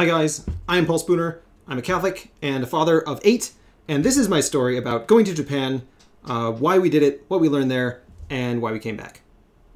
Hi guys, I am Paul Spooner. I'm a Catholic and a father of eight, and this is my story about going to Japan, uh, why we did it, what we learned there, and why we came back.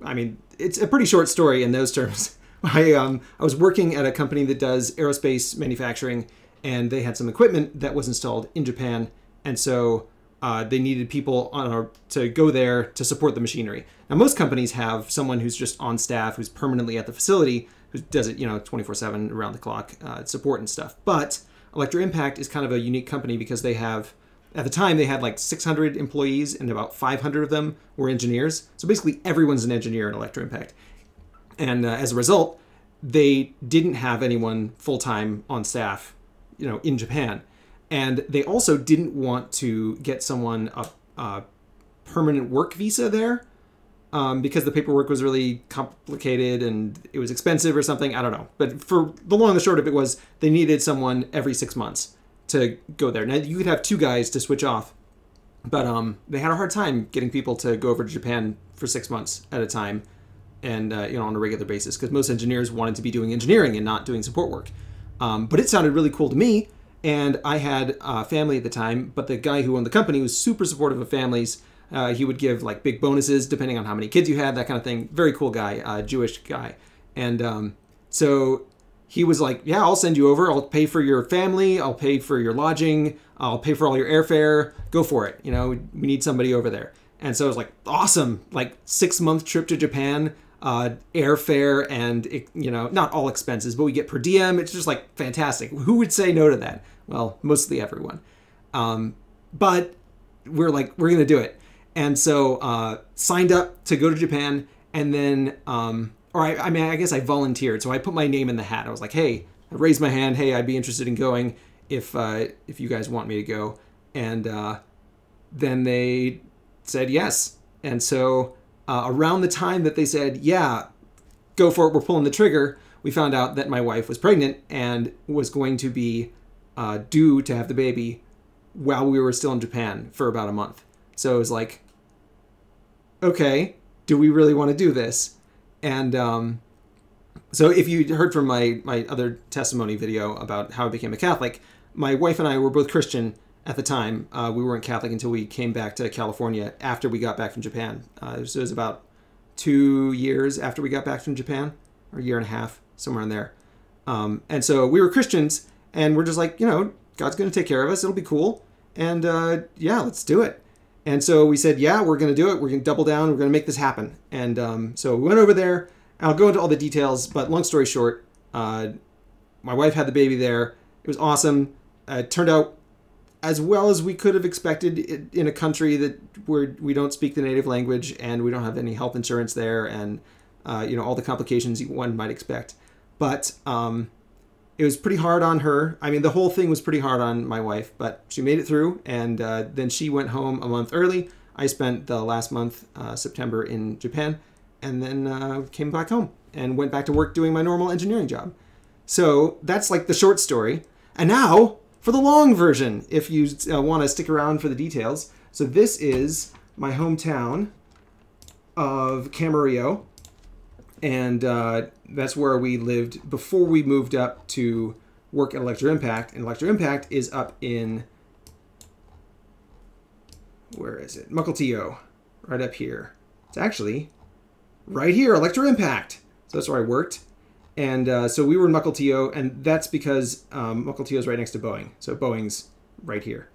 I mean, it's a pretty short story in those terms. I um, I was working at a company that does aerospace manufacturing, and they had some equipment that was installed in Japan, and so uh, they needed people to go there to support the machinery. Now, most companies have someone who's just on staff, who's permanently at the facility, does it, you know, 24/7 around the clock uh, support and stuff. But Electroimpact is kind of a unique company because they have at the time they had like 600 employees and about 500 of them were engineers. So basically everyone's an engineer in Electroimpact. And uh, as a result, they didn't have anyone full time on staff, you know, in Japan. And they also didn't want to get someone a, a permanent work visa there um, because the paperwork was really complicated and it was expensive or something. I don't know. But for the long and the short of it was they needed someone every six months to go there. Now you could have two guys to switch off, but um, they had a hard time getting people to go over to Japan for six months at a time, and uh, you know on a regular basis because most engineers wanted to be doing engineering and not doing support work. Um, but it sounded really cool to me, and I had a family at the time. But the guy who owned the company was super supportive of families. Uh, he would give like big bonuses depending on how many kids you had, that kind of thing. Very cool guy, uh, Jewish guy, and um, so he was like, "Yeah, I'll send you over. I'll pay for your family. I'll pay for your lodging. I'll pay for all your airfare. Go for it. You know, we need somebody over there." And so I was like, "Awesome! Like six month trip to Japan, uh, airfare, and you know, not all expenses, but we get per diem. It's just like fantastic. Who would say no to that? Well, mostly everyone. Um, but we're like, we're gonna do it. And so uh, signed up to go to Japan, and then." Um, or I, I mean, I guess I volunteered. So I put my name in the hat. I was like, hey, I raised my hand. Hey, I'd be interested in going if uh, if you guys want me to go. And uh, then they said yes. And so uh, around the time that they said, yeah, go for it, we're pulling the trigger, we found out that my wife was pregnant and was going to be uh, due to have the baby while we were still in Japan for about a month. So it was like, okay, do we really want to do this? And um, so, if you heard from my my other testimony video about how I became a Catholic, my wife and I were both Christian at the time. Uh, we weren't Catholic until we came back to California after we got back from Japan. Uh, so it was about two years after we got back from Japan, or a year and a half, somewhere in there. Um, and so we were Christians, and we're just like, you know, God's going to take care of us. It'll be cool. And uh, yeah, let's do it. And so we said, yeah, we're going to do it. We're going to double down. We're going to make this happen. And um, so we went over there. I'll go into all the details, but long story short, uh, my wife had the baby there. It was awesome. Uh, it turned out as well as we could have expected in a country that where we don't speak the native language and we don't have any health insurance there, and uh, you know all the complications one might expect. But um, it was pretty hard on her. I mean, the whole thing was pretty hard on my wife, but she made it through. And uh, then she went home a month early. I spent the last month, uh, September, in Japan, and then uh, came back home and went back to work doing my normal engineering job. So that's like the short story. And now for the long version, if you uh, want to stick around for the details. So this is my hometown of Camarillo and uh, that's where we lived before we moved up to work at Electroimpact. And Electroimpact is up in where is it? Mukilteo, right up here. It's actually right here, Electroimpact. So that's where I worked. And uh, so we were in Mukilteo, and that's because um, is right next to Boeing. So Boeing's right here.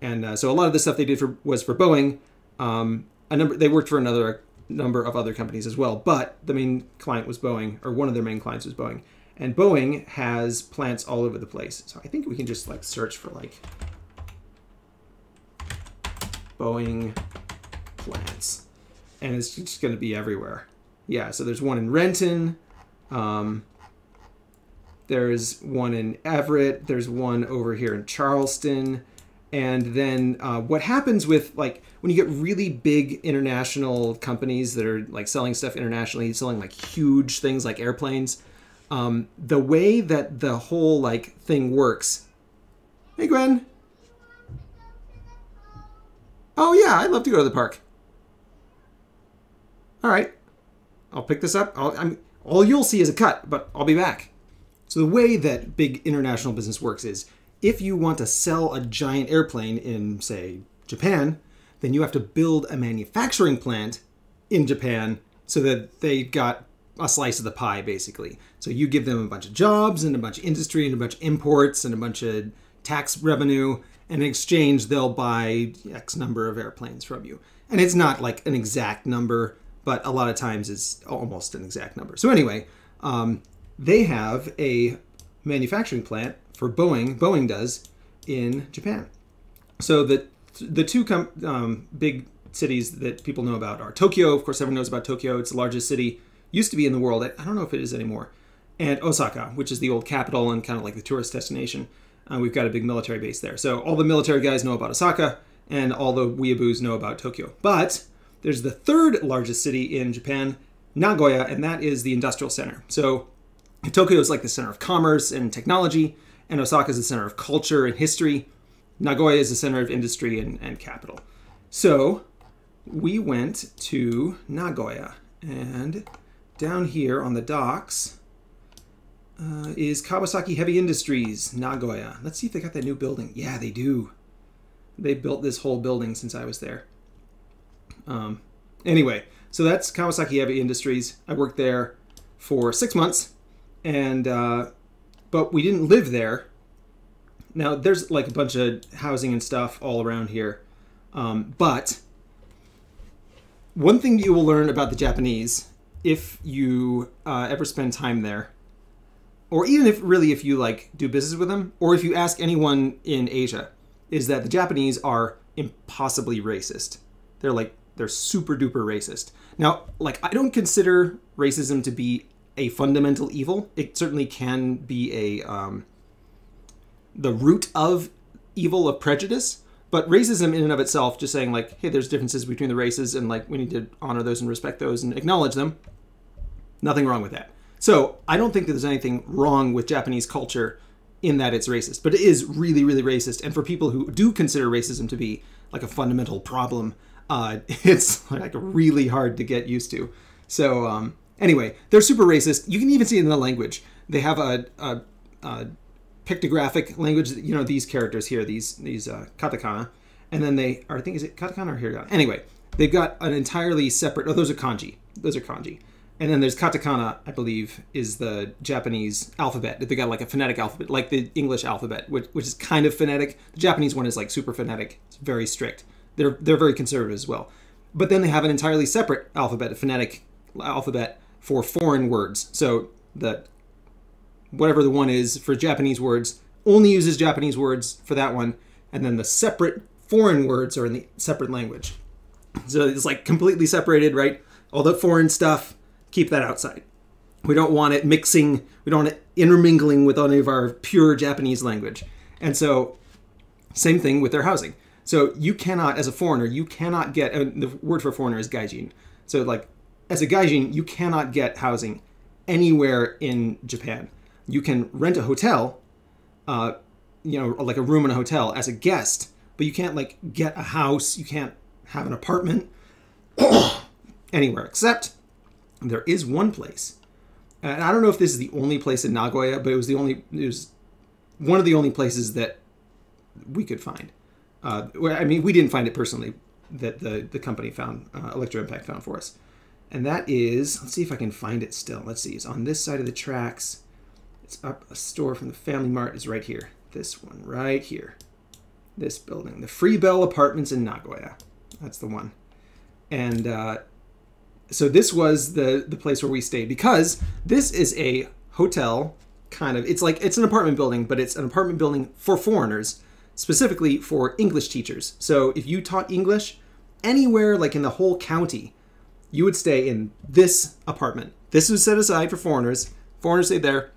And uh, so a lot of the stuff they did for was for Boeing. Um, a number they worked for another number of other companies as well. But the main client was Boeing, or one of their main clients was Boeing. And Boeing has plants all over the place. So I think we can just like search for like Boeing plants. And it's just going to be everywhere. Yeah, so there's one in Renton. Um, there's one in Everett. There's one over here in Charleston and then uh, what happens with like when you get really big international companies that are like selling stuff internationally selling like huge things like airplanes um, the way that the whole like thing works hey gwen. Oh yeah i'd love to go to the park. All right. I'll pick this up. I'll, I'm, all you'll see is a cut but i'll be back. So the way that big international business works is if you want to sell a giant airplane in, say, Japan, then you have to build a manufacturing plant in Japan so that they got a slice of the pie, basically. So you give them a bunch of jobs and a bunch of industry and a bunch of imports and a bunch of tax revenue. And in exchange, they'll buy X number of airplanes from you. And it's not like an exact number, but a lot of times it's almost an exact number. So anyway, um, they have a manufacturing plant for Boeing. Boeing does in Japan. So the the two com- um, big cities that people know about are Tokyo. Of course, everyone knows about Tokyo. It's the largest city, used to be in the world. I don't know if it is anymore. And Osaka, which is the old capital and kind of like the tourist destination. Uh, we've got a big military base there. So all the military guys know about Osaka, and all the weeaboos know about Tokyo. But there's the third largest city in Japan, Nagoya, and that is the industrial center. So Tokyo is like the center of commerce and technology, and Osaka is the center of culture and history. Nagoya is the center of industry and, and capital. So we went to Nagoya, and down here on the docks uh, is Kawasaki Heavy Industries, Nagoya. Let's see if they got that new building. Yeah, they do. They built this whole building since I was there. Um, anyway, so that's Kawasaki Heavy Industries. I worked there for six months, and uh, but we didn't live there. Now there's like a bunch of housing and stuff all around here, um, but one thing you will learn about the Japanese if you uh, ever spend time there, or even if really if you like do business with them, or if you ask anyone in Asia, is that the Japanese are impossibly racist. They're like they're super duper racist. Now, like I don't consider racism to be a fundamental evil. It certainly can be a um, the root of evil of prejudice. But racism in and of itself, just saying like, hey, there's differences between the races, and like we need to honor those and respect those and acknowledge them. Nothing wrong with that. So I don't think that there's anything wrong with Japanese culture in that it's racist, but it is really, really racist. And for people who do consider racism to be like a fundamental problem, uh, it's like really hard to get used to. So um, anyway, they're super racist. You can even see it in the language. They have a, a, a pictographic language. You know these characters here, these these uh, katakana, and then they are. I think is it katakana or hiragana. Anyway, they've got an entirely separate. Oh, those are kanji. Those are kanji. And then there's katakana, I believe, is the Japanese alphabet. They've got like a phonetic alphabet, like the English alphabet, which, which is kind of phonetic. The Japanese one is like super phonetic. It's very strict. They're they're very conservative as well. But then they have an entirely separate alphabet, a phonetic alphabet for foreign words. So the whatever the one is for Japanese words only uses Japanese words for that one, and then the separate foreign words are in the separate language. So it's like completely separated, right? All the foreign stuff, keep that outside. We don't want it mixing, we don't want it intermingling with any of our pure Japanese language. And so, same thing with their housing. So you cannot, as a foreigner, you cannot get, the word for foreigner is gaijin. So like, as a gaijin, you cannot get housing anywhere in Japan you can rent a hotel, uh, you know, like a room in a hotel as a guest, but you can't like get a house. You can't have an apartment anywhere except there is one place. And I don't know if this is the only place in Nagoya, but it was the only it was one of the only places that we could find. Uh, I mean, we didn't find it personally. That the the company found uh, Electroimpact found for us, and that is let's see if I can find it still. Let's see, it's on this side of the tracks. It's up a store from the Family Mart is right here. This one right here. This building. The Free Bell Apartments in Nagoya. That's the one. And uh, so this was the the place where we stayed because this is a hotel kind of it's like it's an apartment building, but it's an apartment building for foreigners, specifically for English teachers. So if you taught English anywhere like in the whole county, you would stay in this apartment. This was set aside for foreigners. Foreigners stayed there.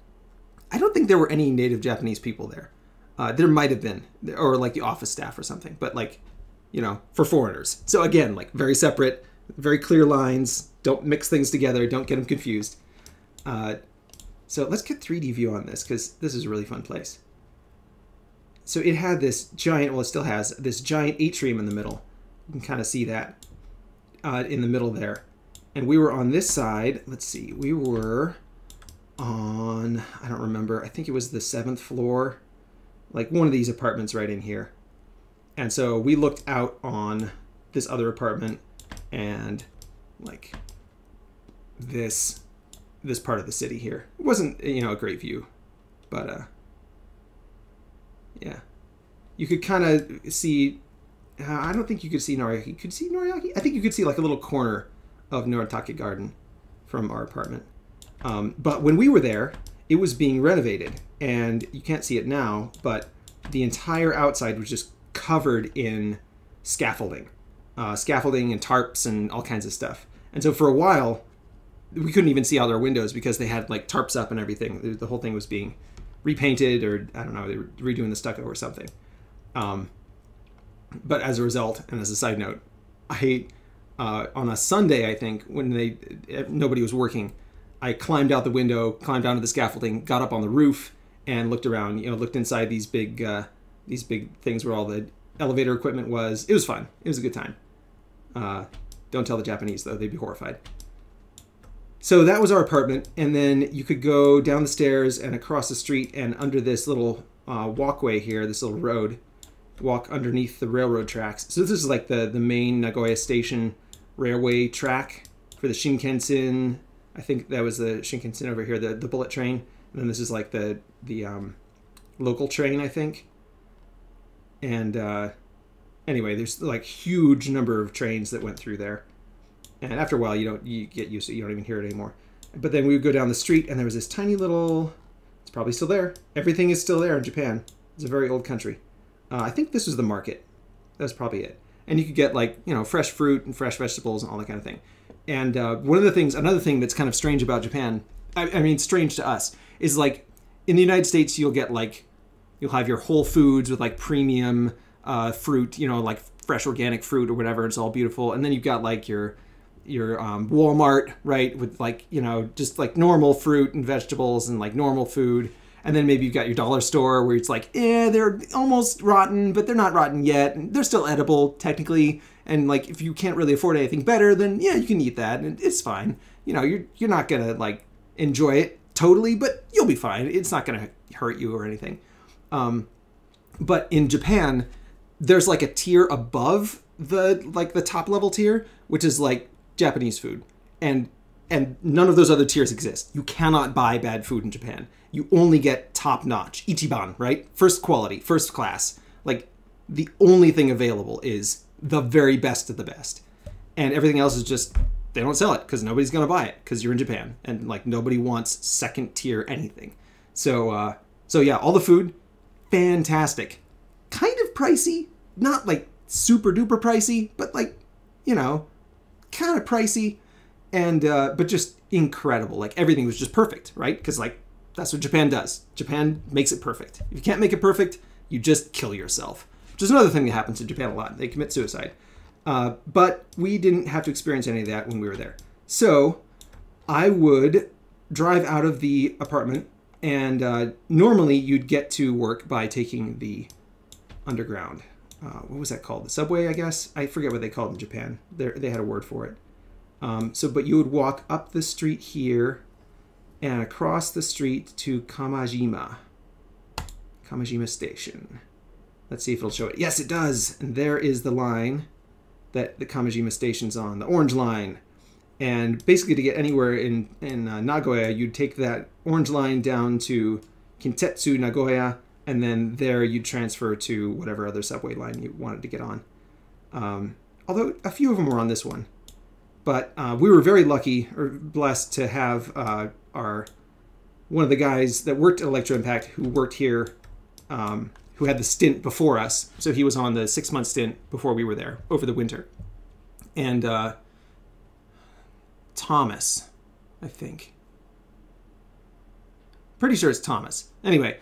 I don't think there were any native Japanese people there. Uh, there might have been, or like the office staff or something, but like, you know, for foreigners. So again, like very separate, very clear lines. Don't mix things together. Don't get them confused. Uh, so let's get 3D view on this because this is a really fun place. So it had this giant, well, it still has this giant atrium in the middle. You can kind of see that uh, in the middle there. And we were on this side. Let's see, we were on I don't remember. I think it was the seventh floor, like one of these apartments right in here. And so we looked out on this other apartment and like this this part of the city here. It wasn't you know a great view, but uh, yeah, you could kind of see. Uh, I don't think you could see Noriaki. Could see Noriaki. I think you could see like a little corner of Noritake Garden from our apartment. Um, but when we were there, it was being renovated, and you can't see it now, but the entire outside was just covered in scaffolding, uh, scaffolding and tarps and all kinds of stuff. And so for a while, we couldn't even see out our windows because they had like tarps up and everything. The whole thing was being repainted, or I don't know, they were redoing the stucco or something. Um, but as a result, and as a side note, I uh, on a Sunday, I think when they nobody was working, I climbed out the window, climbed onto the scaffolding, got up on the roof, and looked around. You know, looked inside these big uh, these big things where all the elevator equipment was. It was fun. It was a good time. Uh, don't tell the Japanese though; they'd be horrified. So that was our apartment, and then you could go down the stairs and across the street and under this little uh, walkway here, this little road, walk underneath the railroad tracks. So this is like the the main Nagoya Station railway track for the Shinkansen. I think that was the Shinkansen over here, the the bullet train. And then this is like the the um, local train, I think. And uh, anyway, there's like huge number of trains that went through there and after a while you don't you get used to it you don't even hear it anymore but then we would go down the street and there was this tiny little it's probably still there everything is still there in japan it's a very old country uh, i think this was the market. That's probably it. And you could get like you know fresh fruit and fresh vegetables and all that kind of thing. And uh, one of the things another thing that's kind of strange about japan I, I mean strange to us is like in the united states you'll get like you'll have your whole foods with like premium uh, fruit you know like fresh organic fruit or whatever it's all beautiful. And then you've got like your your um, Walmart, right, with like you know just like normal fruit and vegetables and like normal food, and then maybe you've got your dollar store where it's like, eh, they're almost rotten, but they're not rotten yet, and they're still edible technically. And like if you can't really afford anything better, then yeah, you can eat that, and it's fine. You know, you're you're not gonna like enjoy it totally, but you'll be fine. It's not gonna hurt you or anything. Um, but in Japan, there's like a tier above the like the top level tier, which is like Japanese food, and and none of those other tiers exist. You cannot buy bad food in Japan. You only get top notch, ichiban, right? First quality, first class. Like the only thing available is the very best of the best, and everything else is just they don't sell it because nobody's gonna buy it because you're in Japan and like nobody wants second tier anything. So uh, so yeah, all the food, fantastic, kind of pricey, not like super duper pricey, but like you know kind of pricey, and uh, but just incredible. Like everything was just perfect, right? Because like that's what Japan does. Japan makes it perfect. If you can't make it perfect, you just kill yourself. Which is another thing that happens in Japan a lot. They commit suicide. Uh, but we didn't have to experience any of that when we were there. So I would drive out of the apartment, and uh, normally you'd get to work by taking the underground uh, what was that called? The subway, I guess. I forget what they called in Japan. They they had a word for it. Um, so, but you would walk up the street here and across the street to Kamejima, Kamejima Station. Let's see if it'll show it. Yes, it does. And there is the line that the Kamejima Station's on, the orange line. And basically, to get anywhere in in uh, Nagoya, you'd take that orange line down to Kintetsu Nagoya and then there you'd transfer to whatever other subway line you wanted to get on. Um, although a few of them were on this one, but uh, we were very lucky or blessed to have uh, our one of the guys that worked at Electroimpact who worked here, um, who had the stint before us. So he was on the six month stint before we were there over the winter, and uh, Thomas, I think. Pretty sure it's Thomas. Anyway,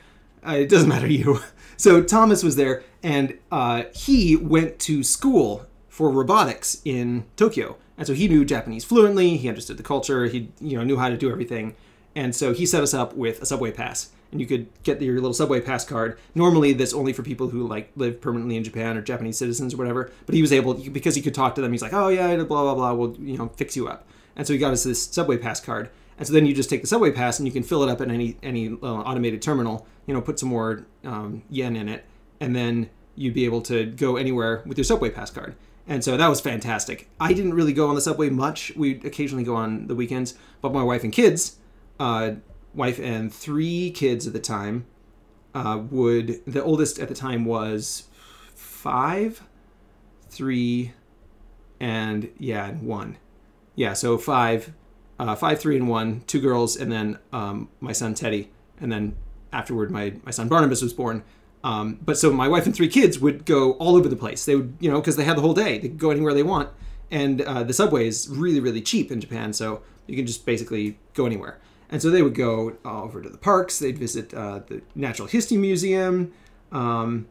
uh, it doesn't matter you. So Thomas was there, and uh, he went to school for robotics in Tokyo, and so he knew Japanese fluently. He understood the culture. He you know knew how to do everything, and so he set us up with a subway pass. And you could get your little subway pass card. Normally, that's only for people who like live permanently in Japan or Japanese citizens or whatever. But he was able because he could talk to them. He's like, oh yeah, blah blah blah. We'll you know fix you up. And so he got us this subway pass card. And so then you just take the subway pass and you can fill it up at any any uh, automated terminal. You know, put some more um, yen in it, and then you'd be able to go anywhere with your subway pass card. And so that was fantastic. I didn't really go on the subway much. We'd occasionally go on the weekends, but my wife and kids, uh, wife and three kids at the time, uh, would the oldest at the time was five, three, and yeah, one. Yeah, so five, uh, five, three, and one, two girls, and then um, my son Teddy, and then afterward my my son Barnabas was born. Um, but so my wife and three kids would go all over the place. They would, you know, because they had the whole day. They could go anywhere they want, and uh, the subway is really, really cheap in Japan, so you can just basically go anywhere. And so they would go over to the parks. They'd visit uh, the Natural History Museum. Um,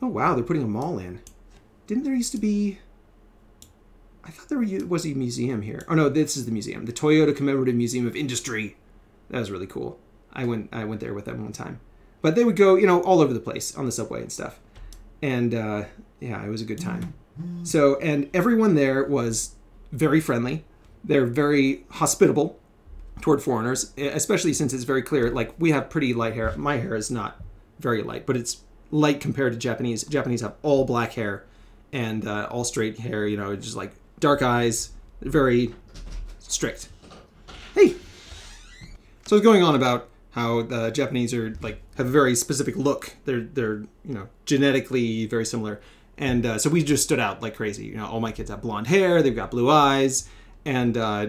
oh wow, they're putting a mall in. Didn't there used to be? I thought there was a museum here. Oh no, this is the museum, the Toyota Commemorative Museum of Industry. That was really cool. I went I went there with them one time. But they would go, you know, all over the place on the subway and stuff. And uh, yeah, it was a good time. So, and everyone there was very friendly. They're very hospitable toward foreigners, especially since it's very clear. Like, we have pretty light hair. My hair is not very light, but it's light compared to Japanese. Japanese have all black hair and uh, all straight hair, you know, just like dark eyes, very strict. Hey! So I was going on about how the Japanese are like have a very specific look. They're they're you know genetically very similar, and uh, so we just stood out like crazy. You know, all my kids have blonde hair, they've got blue eyes, and uh,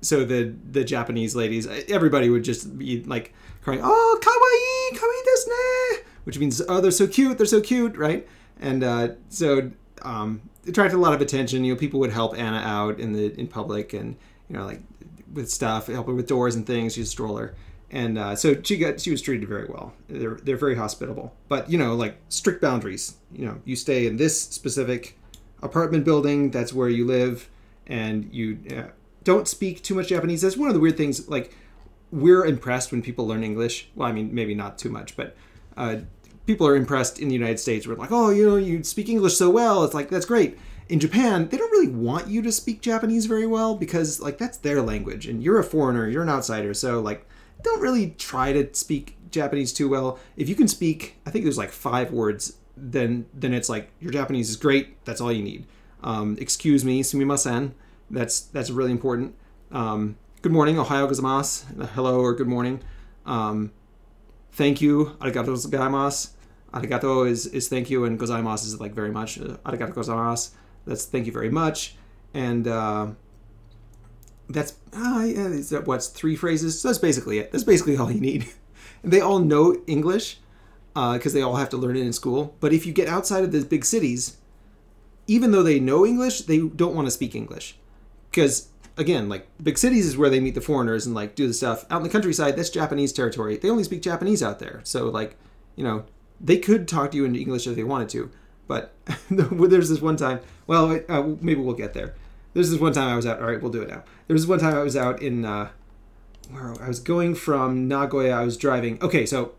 so the the Japanese ladies, everybody would just be like crying, "Oh, kawaii, kawaii desu ne," which means oh they're so cute, they're so cute, right? And uh, so um, it attracted a lot of attention. You know, people would help Anna out in the in public and you know like with stuff, help her with doors and things. She's a stroller and uh, so she got she was treated very well. They're they're very hospitable, but you know like strict boundaries. You know you stay in this specific apartment building. That's where you live, and you uh, don't speak too much Japanese. That's one of the weird things. Like we're impressed when people learn English. Well, I mean maybe not too much, but. Uh, people are impressed in the United States. We're like, oh, you know, you speak English so well. It's like that's great. In Japan, they don't really want you to speak Japanese very well because like that's their language, and you're a foreigner, you're an outsider. So like don't really try to speak Japanese too well. If you can speak, I think there's like five words, then then it's like your Japanese is great. That's all you need. Um, excuse me, sumimasen. That's that's really important. Um, good morning, ohayo gozaimasu. Hello or good morning. Um, thank you, arigato gozaimasu. Arigato is, is thank you, and gozaimasu is like very much. Uh, arigato gozaimasu. That's thank you very much. And uh, that's uh, is that what's three phrases? So that's basically it. That's basically all you need. And they all know English because uh, they all have to learn it in school. But if you get outside of the big cities, even though they know English, they don't want to speak English because again, like big cities is where they meet the foreigners and like do the stuff. Out in the countryside, that's Japanese territory. They only speak Japanese out there. So like, you know, they could talk to you in English if they wanted to. But there's this one time. Well, uh, maybe we'll get there. There's this one time I was out. All right, we'll do it now. There was one time I was out in uh, where I was going from Nagoya. I was driving. Okay, so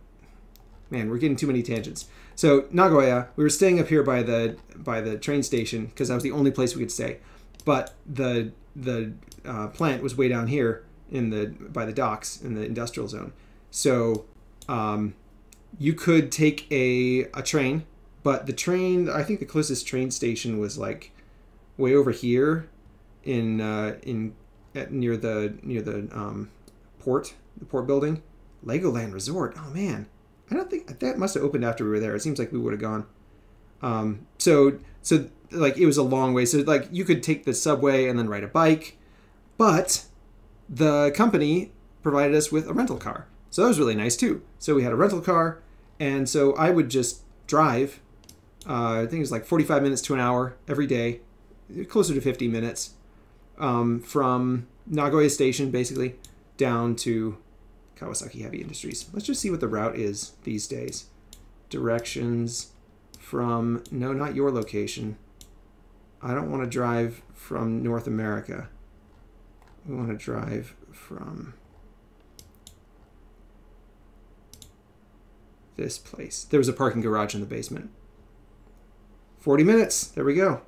man, we're getting too many tangents. So Nagoya, we were staying up here by the by the train station because that was the only place we could stay. But the the uh, plant was way down here in the by the docks in the industrial zone. So um, you could take a a train, but the train I think the closest train station was like way over here in uh, in at, near the near the um, port, the port building, Legoland Resort. Oh man, I don't think that must have opened after we were there. It seems like we would have gone. Um, so so like it was a long way. So like you could take the subway and then ride a bike, but the company provided us with a rental car. So that was really nice too. So we had a rental car, and so I would just drive. Uh, I think it was like 45 minutes to an hour every day, closer to 50 minutes, um, from Nagoya Station, basically, down to Kawasaki Heavy Industries. Let's just see what the route is these days. Directions from, no, not your location. I don't want to drive from North America. We want to drive from this place. There was a parking garage in the basement. 40 minutes. There we go.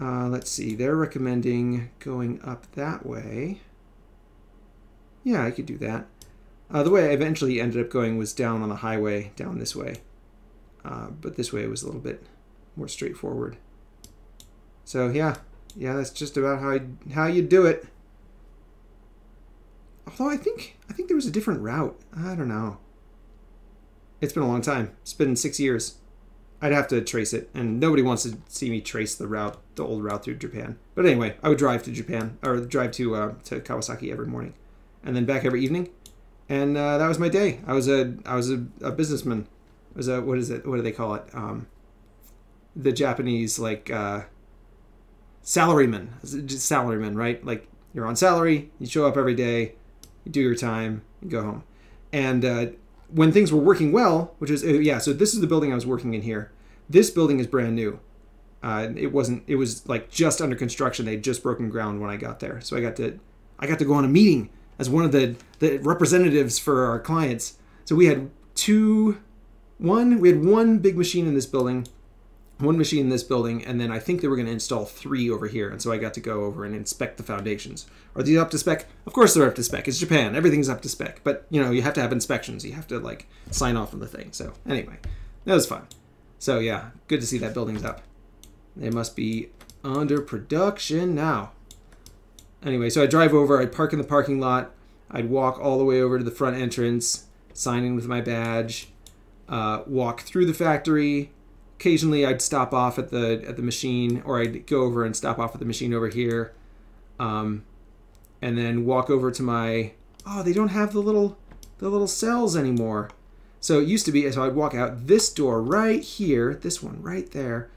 Uh, let's see, they're recommending going up that way. yeah, I could do that. Uh, the way I eventually ended up going was down on the highway, down this way. Uh, but this way was a little bit more straightforward. So yeah, yeah, that's just about how you, how you do it. Although I think I think there was a different route. I don't know. It's been a long time. It's been six years. I'd have to trace it, and nobody wants to see me trace the route, the old route through Japan. But anyway, I would drive to Japan or drive to uh, to Kawasaki every morning, and then back every evening, and uh, that was my day. I was a I was a, a businessman. I was a what is it? What do they call it? Um, the Japanese like uh, salaryman, salaryman, right? Like you're on salary, you show up every day, you do your time, you go home, and uh, when things were working well, which is uh, yeah, so this is the building I was working in here. This building is brand new. Uh, it wasn't. It was like just under construction. They'd just broken ground when I got there, so I got to I got to go on a meeting as one of the the representatives for our clients. So we had two, one we had one big machine in this building, one machine in this building, and then I think they were going to install three over here. And so I got to go over and inspect the foundations. Are these up to spec? Of course they're up to spec. It's Japan. Everything's up to spec. But, you know, you have to have inspections. You have to, like, sign off on the thing. So, anyway, that was fun. So, yeah, good to see that building's up. They must be under production now. Anyway, so I drive over, I'd park in the parking lot, I'd walk all the way over to the front entrance, sign in with my badge, uh, walk through the factory, occasionally I'd stop off at the at the machine, or I'd go over and stop off at the machine over here, um, and then walk over to my. Oh, they don't have the little the little cells anymore. So it used to be. So I'd walk out this door right here, this one right there,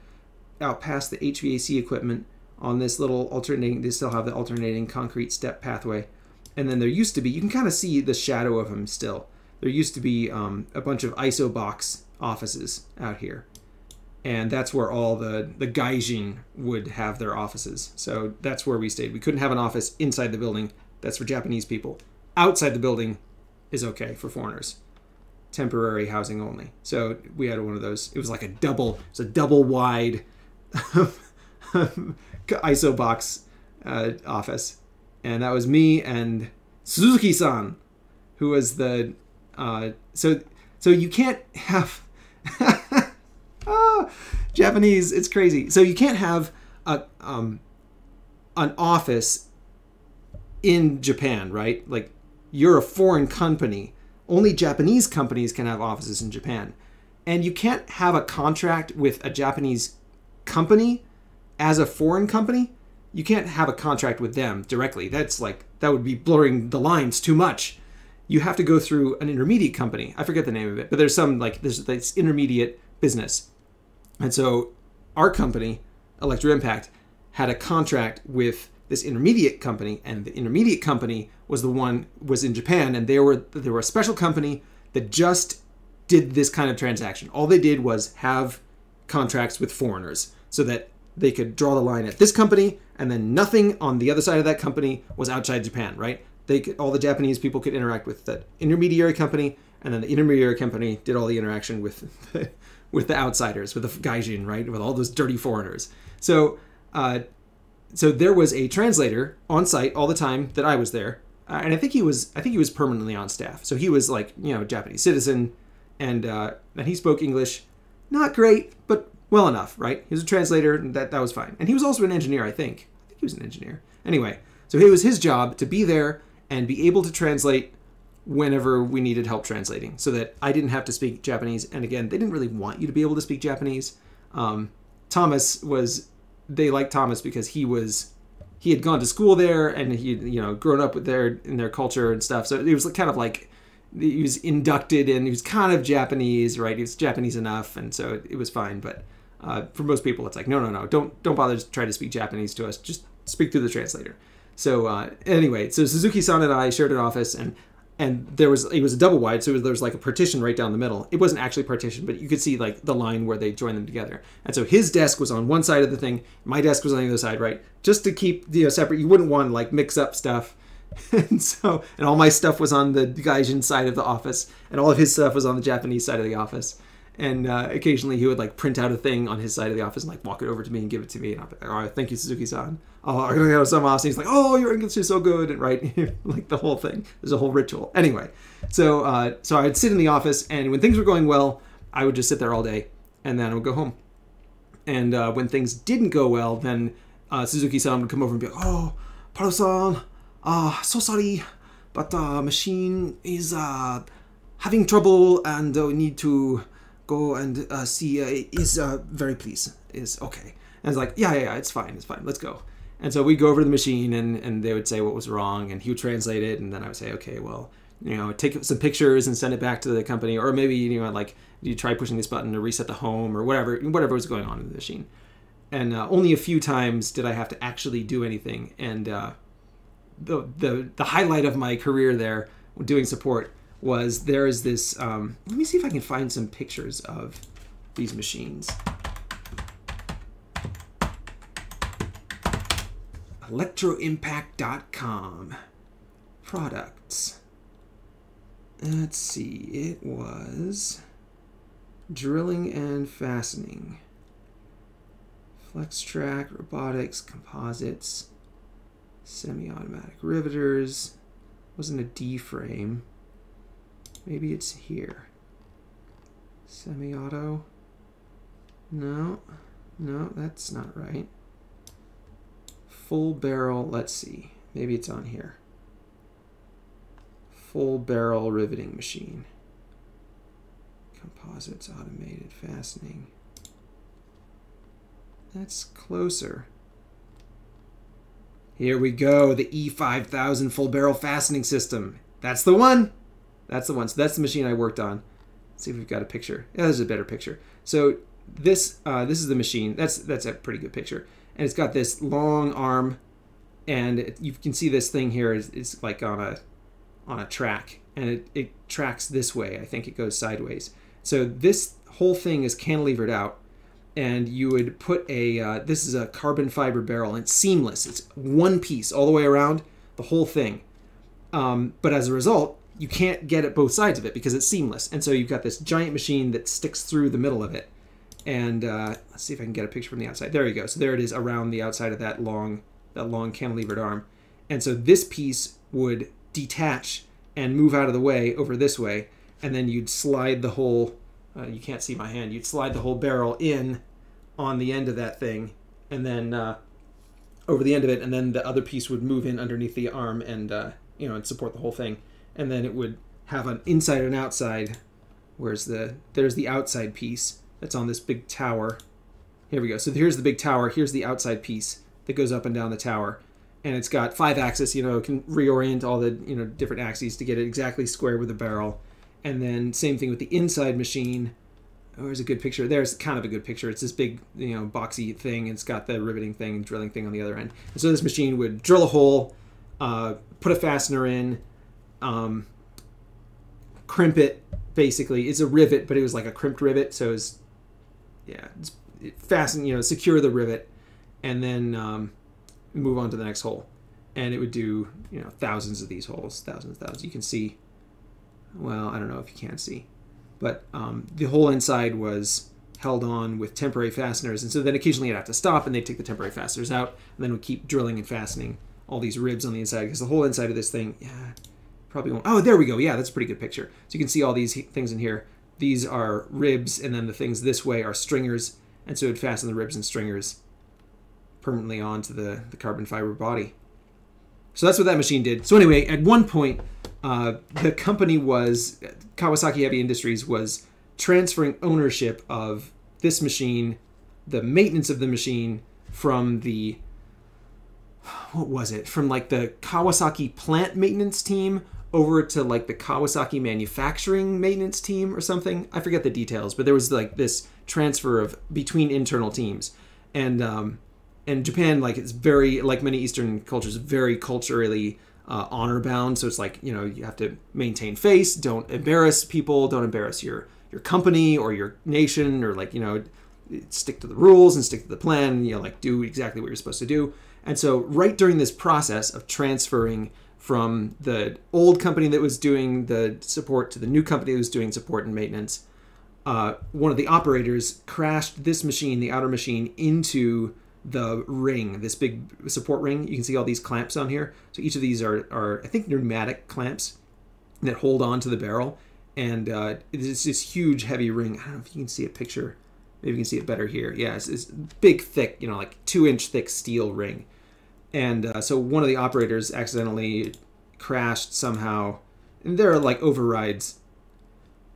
out past the HVAC equipment on this little alternating. They still have the alternating concrete step pathway, and then there used to be. You can kind of see the shadow of them still. There used to be um, a bunch of ISO box offices out here and that's where all the the gaijin would have their offices. So that's where we stayed. We couldn't have an office inside the building. That's for Japanese people. Outside the building is okay for foreigners. Temporary housing only. So we had one of those. It was like a double. It's a double wide ISO box uh, office, and that was me and Suzuki-san, who was the. Uh, so so you can't have. Japanese, it's crazy. So you can't have a um, an office in Japan, right? Like you're a foreign company. Only Japanese companies can have offices in Japan. And you can't have a contract with a Japanese company as a foreign company. You can't have a contract with them directly. That's like that would be blurring the lines too much. You have to go through an intermediate company. I forget the name of it, but there's some like there's this intermediate business and so our company, Electroimpact, had a contract with this intermediate company, and the intermediate company was the one was in Japan, and they were they were a special company that just did this kind of transaction. All they did was have contracts with foreigners so that they could draw the line at this company, and then nothing on the other side of that company was outside Japan, right? They could, all the Japanese people could interact with that intermediary company, and then the intermediary company did all the interaction with with the outsiders, with the gaijin, right, with all those dirty foreigners. So, uh, so there was a translator on site all the time that I was there, uh, and I think he was, I think he was permanently on staff. So he was like, you know, Japanese citizen, and uh, and he spoke English, not great, but well enough, right? He was a translator, and that that was fine. And he was also an engineer, I think. I think he was an engineer. Anyway, so it was his job to be there and be able to translate whenever we needed help translating so that I didn't have to speak Japanese. And again, they didn't really want you to be able to speak Japanese. Um, Thomas was, they liked Thomas because he was, he had gone to school there and he, you know, grown up with their, in their culture and stuff. So it was kind of like, he was inducted and he was kind of Japanese, right? He was Japanese enough. And so it, it was fine. But uh, for most people, it's like, no, no, no, don't, don't bother to try to speak Japanese to us. Just speak through the translator. So uh, anyway, so Suzuki-san and I shared an office, and and there was it was a double wide, so there was like a partition right down the middle. It wasn't actually partition, but you could see like the line where they joined them together. And so his desk was on one side of the thing, my desk was on the other side, right? Just to keep you know separate. You wouldn't want to like mix up stuff. and so and all my stuff was on the Gaijin side of the office, and all of his stuff was on the Japanese side of the office. And uh, occasionally he would like print out a thing on his side of the office and like walk it over to me and give it to me. And I'll like, all right, thank you, Suzuki-san. Oh, I'm gonna go some And he's like, oh, your English is so good, and right, like the whole thing. There's a whole ritual. Anyway, so uh, so I'd sit in the office, and when things were going well, I would just sit there all day, and then I would go home. And uh, when things didn't go well, then uh, Suzuki-san would come over and be like, oh, Paro-san, uh, so sorry, but the uh, machine is uh, having trouble, and uh, we need to go and uh, see. Uh, is uh, very pleased. Is okay. And it's like, yeah, yeah, yeah, it's fine, it's fine. Let's go. And so we'd go over to the machine, and and they would say what was wrong, and he would translate it, and then I would say, okay, well, you know, take some pictures and send it back to the company, or maybe you know, like you try pushing this button to reset the home or whatever, whatever was going on in the machine. And uh, only a few times did I have to actually do anything. And uh, the, the the highlight of my career there, doing support, was there is this. Um, let me see if I can find some pictures of these machines. Electroimpact.com products. Let's see, it was drilling and fastening, flex track, robotics, composites, semi automatic riveters. Wasn't a D frame. Maybe it's here. Semi auto. No, no, that's not right. Full barrel, let's see. Maybe it's on here full barrel riveting machine. Composites automated fastening. That's closer. Here we go, the E5000 full barrel fastening system. That's the one. That's the one. So that's the machine I worked on. Let's see if we've got a picture. Yeah, there's a better picture. So this uh, this is the machine. That's that's a pretty good picture. And it's got this long arm, and it, you can see this thing here is, is like on a on a track and it, it tracks this way. I think it goes sideways. So this whole thing is cantilevered out and you would put a, uh, this is a carbon fiber barrel and it's seamless. It's one piece all the way around the whole thing. Um, but as a result, you can't get at both sides of it because it's seamless. And so you've got this giant machine that sticks through the middle of it. And uh, let's see if I can get a picture from the outside. There you go. So there it is around the outside of that long, that long cantilevered arm. And so this piece would detach and move out of the way over this way, and then you'd slide the whole. Uh, you can't see my hand. You'd slide the whole barrel in on the end of that thing, and then uh, over the end of it, and then the other piece would move in underneath the arm and uh, you know and support the whole thing, and then it would have an inside and outside. Where's the there's the outside piece that's on this big tower. Here we go. So here's the big tower. Here's the outside piece that goes up and down the tower and it's got five axis. You know, can reorient all the you know different axes to get it exactly square with the barrel. And then same thing with the inside machine. Oh, there's a good picture. There's kind of a good picture. It's this big, you know, boxy thing. It's got the riveting thing drilling thing on the other end. And so this machine would drill a hole, uh, put a fastener in, um, crimp it. Basically, it's a rivet, but it was like a crimped rivet. So it's yeah, it's fasten, you know, secure the rivet, and then um, move on to the next hole. And it would do, you know, thousands of these holes, thousands, thousands. You can see, well, I don't know if you can see, but um, the whole inside was held on with temporary fasteners. And so then occasionally you'd have to stop and they'd take the temporary fasteners out and then would keep drilling and fastening all these ribs on the inside because the whole inside of this thing, yeah, probably won't. Oh, there we go. Yeah, that's a pretty good picture. So you can see all these things in here. These are ribs, and then the things this way are stringers. And so it would fasten the ribs and stringers permanently onto the, the carbon fiber body. So that's what that machine did. So anyway, at one point, uh, the company was Kawasaki Heavy Industries was transferring ownership of this machine, the maintenance of the machine from the what was it? From like the Kawasaki plant maintenance team over to like the Kawasaki manufacturing maintenance team or something. I forget the details, but there was like this transfer of between internal teams. And um, and Japan, like it's very like many Eastern cultures, very culturally uh, honor bound. So it's like you know you have to maintain face, don't embarrass people, don't embarrass your your company or your nation, or like you know stick to the rules and stick to the plan. You know, like do exactly what you're supposed to do. And so right during this process of transferring from the old company that was doing the support to the new company that was doing support and maintenance, uh, one of the operators crashed this machine, the outer machine, into the ring, this big support ring. You can see all these clamps on here. So each of these are, are I think, pneumatic clamps that hold on to the barrel. And uh, it's this huge, heavy ring. I don't know if you can see a picture. Maybe you can see it better here. Yeah, it's this big, thick, you know, like two inch thick steel ring. And uh, so one of the operators accidentally crashed somehow. And there are like overrides.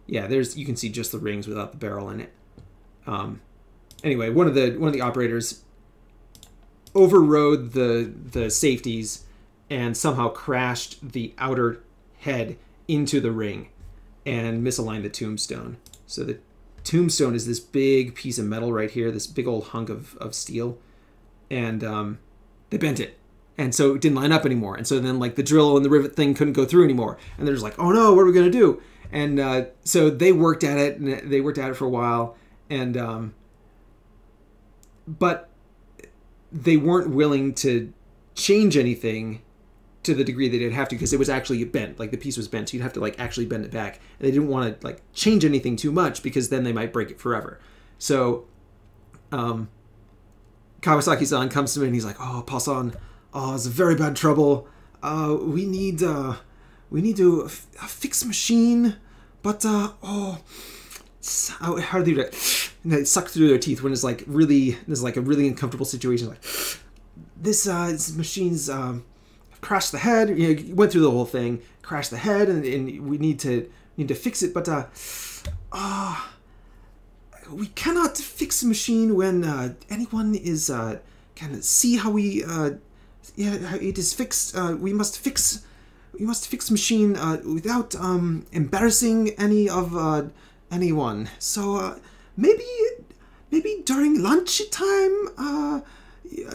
Yeah, there's you can see just the rings without the barrel in it. Um, anyway, one of the one of the operators overrode the the safeties and somehow crashed the outer head into the ring and misaligned the tombstone. So the tombstone is this big piece of metal right here, this big old hunk of, of steel, and um, they bent it. And so it didn't line up anymore. And so then, like, the drill and the rivet thing couldn't go through anymore. And they're just like, oh no, what are we going to do? And uh, so they worked at it, and they worked at it for a while. And, um, but they weren't willing to change anything to the degree they did have to because it was actually bent like the piece was bent so you'd have to like actually bend it back and they didn't want to like change anything too much because then they might break it forever so um kawasaki-san comes to me and he's like oh pasan oh it's a very bad trouble. Uh we need uh we need to fix machine but uh oh how do they they suck through their teeth when it's like really there's like a really uncomfortable situation like this uh this machine's um crashed the head you know went through the whole thing crashed the head and, and we need to need to fix it but uh uh we cannot fix a machine when uh, anyone is uh, can see how we uh, yeah it is fixed. Uh, we must fix we must fix machine uh, without um, embarrassing any of uh, anyone. So maybe maybe during lunchtime, uh,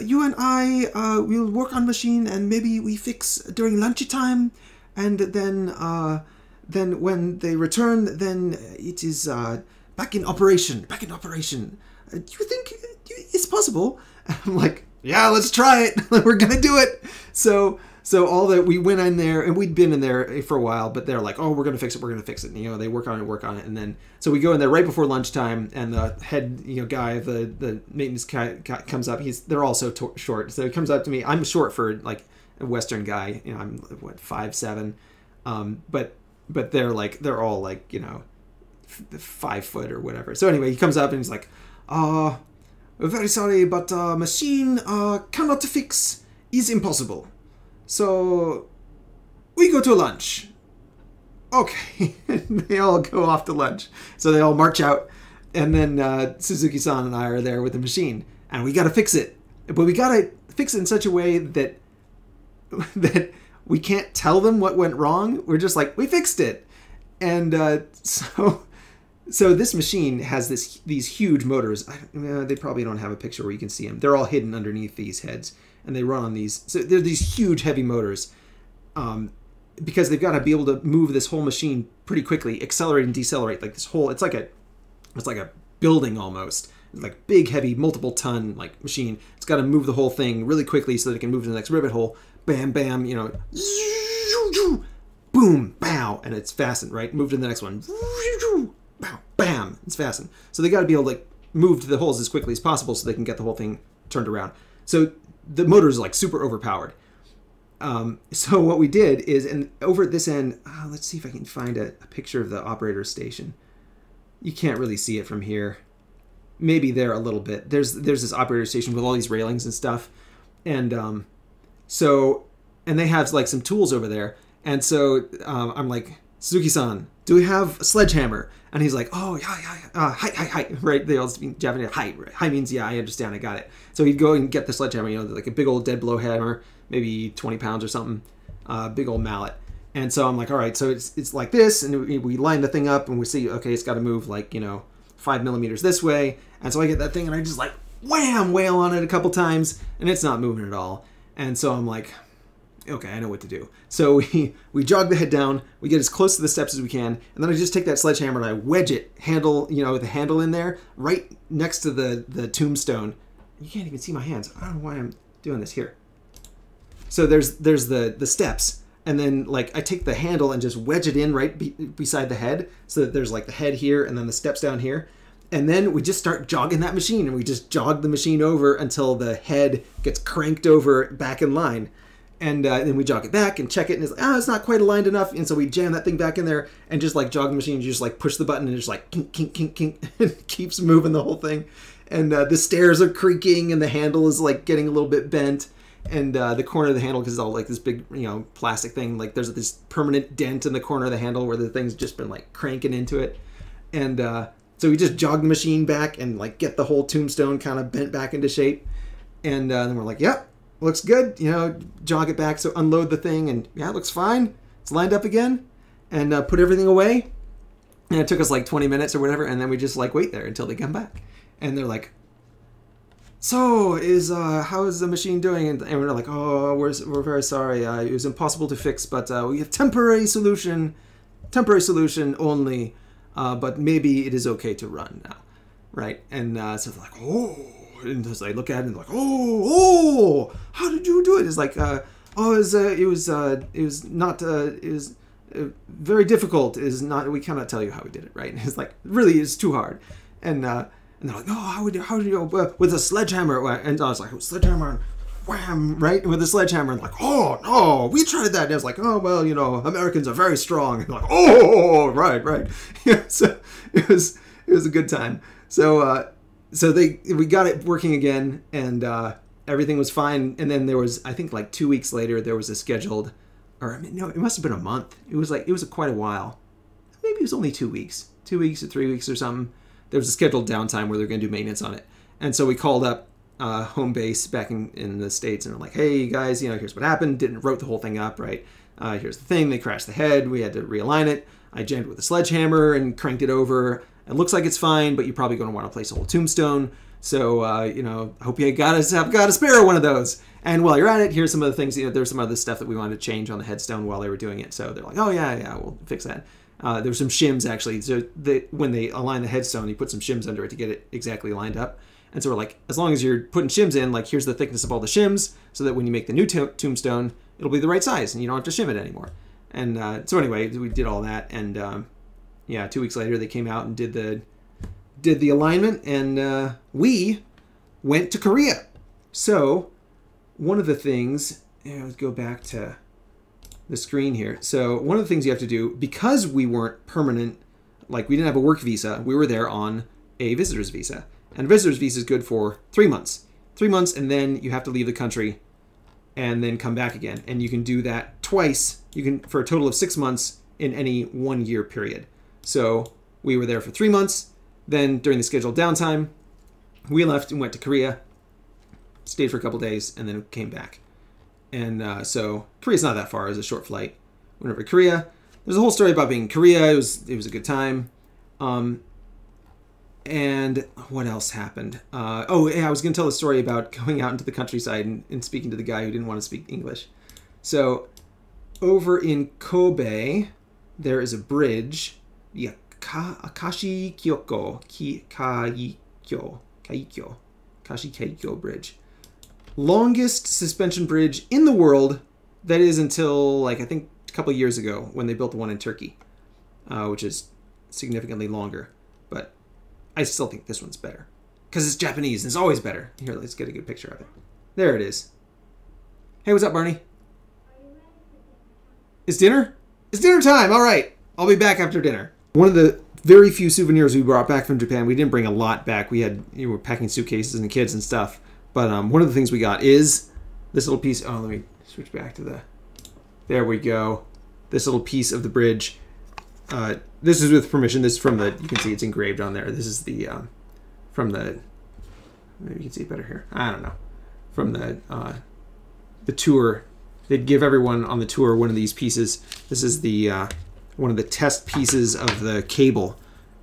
you and I uh, will work on machine, and maybe we fix during lunchtime, and then uh, then when they return, then it is uh, back in operation. Back in operation. Uh, do you think it's possible? I'm like, yeah, let's try it. We're gonna do it. So so all that we went in there and we'd been in there for a while, but they're like, oh, we're gonna fix it, we're gonna fix it. And, you know, they work on it, work on it, and then so we go in there right before lunchtime, and the head, you know, guy the the maintenance guy comes up. He's they're all so short, so he comes up to me. I'm short for like a Western guy. You know, I'm what five seven, um, but but they're like they're all like you know five foot or whatever. So anyway, he comes up and he's like, uh, very sorry, but uh, machine uh, cannot fix is impossible. So we go to lunch. Okay, they all go off to lunch. So they all march out, and then uh, Suzuki-san and I are there with the machine, and we got to fix it. But we got to fix it in such a way that that we can't tell them what went wrong. We're just like we fixed it, and uh, so so this machine has this these huge motors. I, uh, they probably don't have a picture where you can see them. They're all hidden underneath these heads, and they run on these. So they're these huge, heavy motors, um, because they've got to be able to move this whole machine pretty quickly, accelerate and decelerate. Like this whole, it's like a, it's like a building almost. Like big, heavy, multiple ton like machine. It's got to move the whole thing really quickly so that it can move to the next rivet hole. Bam, bam, you know, boom, bow, and it's fastened. Right, move to the next one. Bam, it's fastened. So they got to be able to like move to the holes as quickly as possible so they can get the whole thing turned around. So the motor is like super overpowered. Um, so what we did is, and over at this end, uh, let's see if I can find a, a, picture of the operator station. You can't really see it from here. Maybe there a little bit. There's there's this operator station with all these railings and stuff, and um, so and they have like some tools over there. And so um, I'm like, Suzuki-san, do we have a sledgehammer? And he's like, oh, yeah, yeah, yeah. Uh, hi, hi, hi. Right? They all speak Japanese. Hi. Hi means, yeah, I understand. I got it. So he'd go and get the sledgehammer, you know, like a big old dead blow hammer, maybe 20 pounds or something, uh, big old mallet. And so I'm like, all right, so it's, it's like this. And we line the thing up and we see, okay, it's got to move like, you know, five millimeters this way. And so I get that thing and I just like wham, wail on it a couple times and it's not moving at all. And so I'm like, okay, I know what to do. So we we jog the head down, we get as close to the steps as we can, and then I just take that sledgehammer and I wedge it, handle, you know, the handle in there, right next to the the tombstone. You can't even see my hands. I don't know why I'm doing this here. So there's there's the the steps, and then like I take the handle and just wedge it in right be- beside the head, so that there's like the head here and then the steps down here, and then we just start jogging that machine, and we just jog the machine over until the head gets cranked over back in line. And uh, then we jog it back and check it, and it's like, oh, it's not quite aligned enough. And so we jam that thing back in there and just like jog the machine. You just like push the button and it's like kink, kink, kink, kink, and keeps moving the whole thing. And uh, the stairs are creaking, and the handle is like getting a little bit bent and uh, the corner of the handle because it's all like this big you know plastic thing like there's this permanent dent in the corner of the handle where the thing's just been like cranking into it and uh, so we just jog the machine back and like get the whole tombstone kind of bent back into shape and uh, then we're like yep looks good you know jog it back so unload the thing and yeah it looks fine. It's lined up again and uh, put everything away. And it took us like 20 minutes or whatever and then we just like wait there until they come back. And they're like so is uh how is the machine doing? And, and we're like oh we're, we're very sorry. Uh, it was impossible to fix but uh, we have temporary solution temporary solution only uh, but maybe it is okay to run now. Right? And uh, so they're like oh and as I look at it and like oh oh how did you do it it's like uh, oh it was uh, it was uh, it was not uh, it was uh, very difficult is not we cannot tell you how we did it right And it's like really it's too hard and uh, and they're like, "Oh, how would you, how do you uh, with a sledgehammer?" And I was like, oh, "Sledgehammer!" Wham! Right with a sledgehammer, and like, "Oh no, we tried that." And I was like, "Oh well, you know, Americans are very strong." And like, "Oh, right, right." So it was it was a good time. So uh, so they we got it working again, and uh, everything was fine. And then there was, I think, like two weeks later, there was a scheduled, or I mean, no, it must have been a month. It was like it was a, quite a while. Maybe it was only two weeks, two weeks or three weeks or something there was a scheduled downtime where they're going to do maintenance on it. And so we called up uh, home base back in, in the states and we're like, hey guys, you know, here's what happened. Didn't wrote the whole thing up, right? Uh, here's the thing. They crashed the head. We had to realign it. I jammed with a sledgehammer and cranked it over. It looks like it's fine, but you're probably going to want to place a whole tombstone. So uh, you know, I hope you got us have got a spare one of those. And while you're at it, here's some of the things. You know, there's some other stuff that we wanted to change on the headstone while they were doing it. So they're like, oh yeah, yeah, we'll fix that. Uh, there were some shims actually. So they, when they align the headstone, you put some shims under it to get it exactly lined up. And so we're like, as long as you're putting shims in, like here's the thickness of all the shims, so that when you make the new tombstone, it'll be the right size, and you don't have to shim it anymore. And uh, so anyway, we did all that, and um, yeah, two weeks later they came out and did the did the alignment, and uh, we went to Korea. So one of the things, let's go back to the screen here. So one of the things you have to do, because we weren't permanent, like we didn't have a work visa, we were there on a visitor's visa. And a visitor's visa is good for three months. Three months, and then you have to leave the country and then come back again. And you can do that twice. You can for a total of six months in any one year period. So we were there for three months. Then during the scheduled downtime, we left and went to Korea, stayed for a couple days, and then came back and uh, so Korea's not that far. It was a short flight. Went over to Korea. There's a whole story about being in Korea. It was it was a good time. Um, and what else happened? Uh, oh, yeah, I was going to tell a story about going out into the countryside and, and, speaking to the guy who didn't want to speak English. So, over in Kobe, there is a bridge, the Akashi Kyoko, Ki, Kaikyo, Kaikyo, Kashi Kaikyo Bridge longest suspension bridge in the world. That is until like I think a couple years ago when they built the one in Turkey, uh, which is significantly longer. But I still think this one's better because it's Japanese and it's always better. Here, let's get a good picture of it. There it is. Hey, what's up, Barney? It's dinner? It's dinner time. All right. I'll be back after dinner. One of the very few souvenirs we brought back from Japan. We didn't bring a lot back. We had you know, were packing suitcases and kids and stuff. But um, one of the things we got is this little piece. Oh, let me switch back to the. There we go. This little piece of the bridge. Uh, this is with permission. This is from the. You can see it's engraved on there. This is the um, from the. Maybe you can see it better here. I don't know. From the uh, the tour, they'd give everyone on the tour one of these pieces. This is the uh, one of the test pieces of the cable.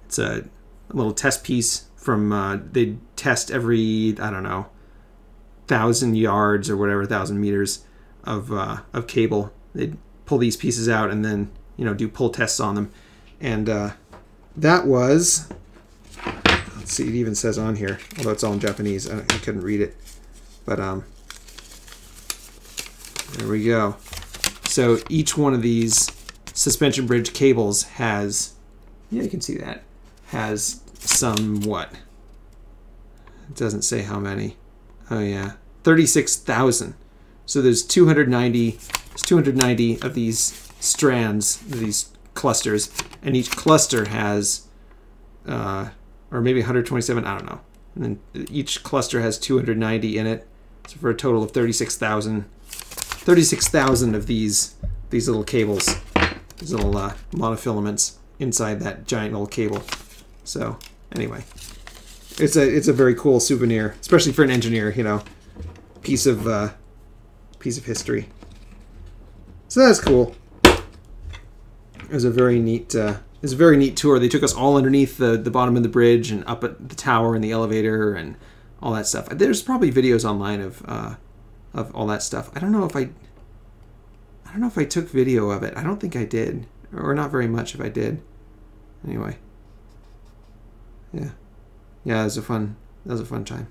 It's a, a little test piece from. Uh, they'd test every I don't know thousand yards or whatever, thousand meters of uh, of cable. They'd pull these pieces out and then you know do pull tests on them, and uh, that was. Let's see, it even says on here, although it's all in Japanese, I, I couldn't read it, but um, there we go. So each one of these suspension bridge cables has, yeah, you can see that, has some what? It doesn't say how many. Oh yeah, 36,000. So there's 290, there's 290 of these strands, these clusters, and each cluster has, uh, or maybe 127, I don't know. And then each cluster has 290 in it, so for a total of 36,000. 36,000 of these these little cables, these little uh, monofilaments inside that giant little cable. So anyway, it's a it's a very cool souvenir, especially for an engineer. You know, piece of uh, piece of history. So that's cool. It was a very neat. Uh, it was a very neat tour. They took us all underneath the the bottom of the bridge and up at the tower and the elevator and all that stuff. There's probably videos online of uh, of all that stuff. I don't know if I. I don't know if I took video of it. I don't think I did, or not very much if I did. Anyway. Yeah, yeah, was a fun. That was a fun time.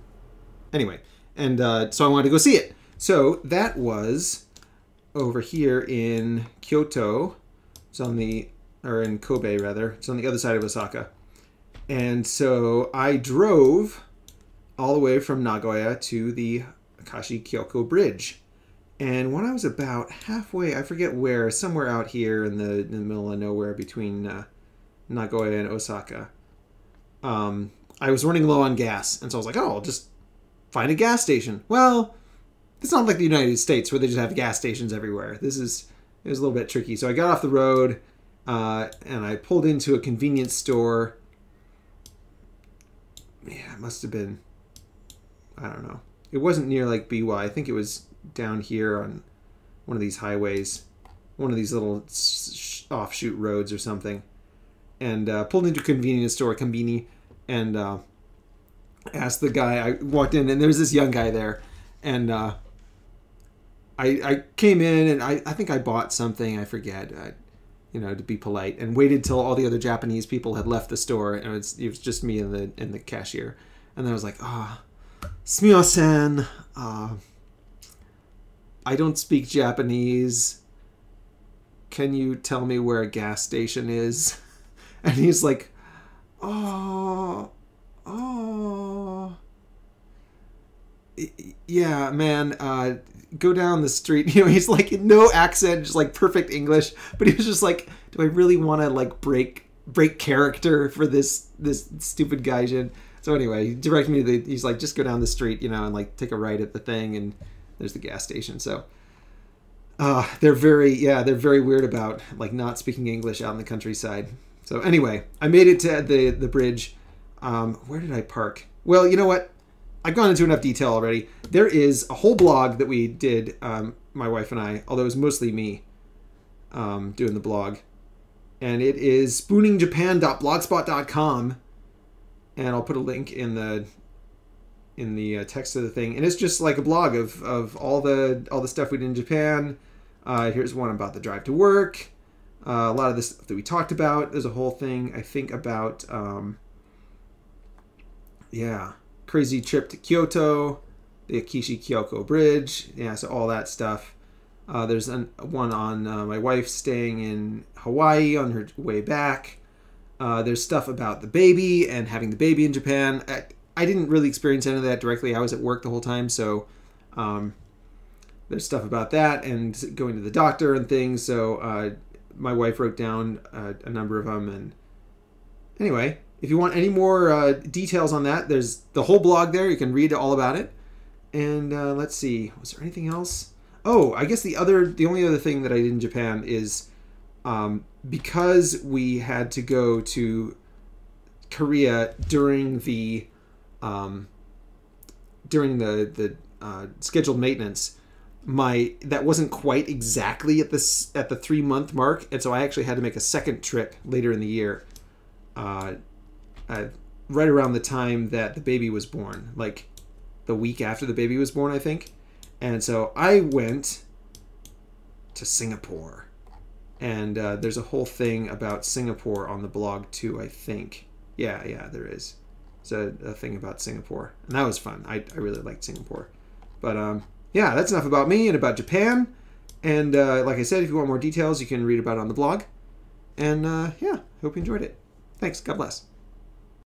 Anyway, and uh, so I wanted to go see it. So that was over here in Kyoto. It's on the or in Kobe rather. It's on the other side of Osaka. And so I drove all the way from Nagoya to the Akashi Kyoko Bridge. And when I was about halfway, I forget where, somewhere out here in the, in the middle of nowhere between uh, Nagoya and Osaka, um, I was running low on gas. And so I was like, oh, I'll just find a gas station. Well, it's not like the United States where they just have gas stations everywhere. This is, it was a little bit tricky. So I got off the road uh, and I pulled into a convenience store. Yeah, it must have been, I don't know. It wasn't near like BY. I think it was down here on one of these highways, one of these little offshoot roads or something. And uh, pulled into a convenience store, Konbini, and uh, asked the guy. I walked in, and there was this young guy there, and uh, I I came in, and I I think I bought something. I forget. I, you know, to be polite, and waited till all the other Japanese people had left the store, and it was, it was just me and the and the cashier. And then I was like, ah, oh, sumimasen, uh, I don't speak Japanese. Can you tell me where a gas station is? And he's like, oh, oh, yeah, man. Uh, go down the street. You know, he's like no accent, just like perfect English. But he was just like, do I really want to like break break character for this this stupid gaijin? So anyway, he directed me to the. He's like, just go down the street, you know, and like take a right at the thing, and there's the gas station. So. Uh, they're very yeah they're very weird about like not speaking english out in the countryside so anyway i made it to the the bridge um, where did i park well you know what I've gone into enough detail already. There is a whole blog that we did, um, my wife and I, although it was mostly me um, doing the blog. And it is spooningjapan.blogspot.com. And I'll put a link in the in the uh, text of the thing. And it's just like a blog of, of all the all the stuff we did in Japan. Uh, here's one about the drive to work. Uh, a lot of this that we talked about. There's a whole thing I think about. Um, yeah, crazy trip to Kyoto, the Akishi Kyoko Bridge, yeah, so all that stuff. Uh, there's an, one on uh, my wife staying in Hawaii on her way back. Uh, there's stuff about the baby and having the baby in Japan. I, didn't really experience any of that directly. I was at work the whole time, so um, there's stuff about that and going to the doctor and things. So uh, my wife wrote down uh, a number of them. And anyway, if you want any more uh, details on that, there's the whole blog there. You can read all about it. And uh, let's see, was there anything else? Oh, I guess the other, the only other thing that I did in Japan is um, because we had to go to Korea during the um, during the the uh, scheduled maintenance. My that wasn't quite exactly at this at the three month mark, and so I actually had to make a second trip later in the year. Uh, uh, right around the time that the baby was born, like the week after the baby was born, I think. And so I went to Singapore. And uh, there's a whole thing about Singapore on the blog too, I think. Yeah, yeah, there is. A thing about Singapore. And that was fun. I, I really liked Singapore. But um, yeah, that's enough about me and about Japan. And uh, like I said, if you want more details, you can read about it on the blog. And uh, yeah, hope you enjoyed it. Thanks. God bless.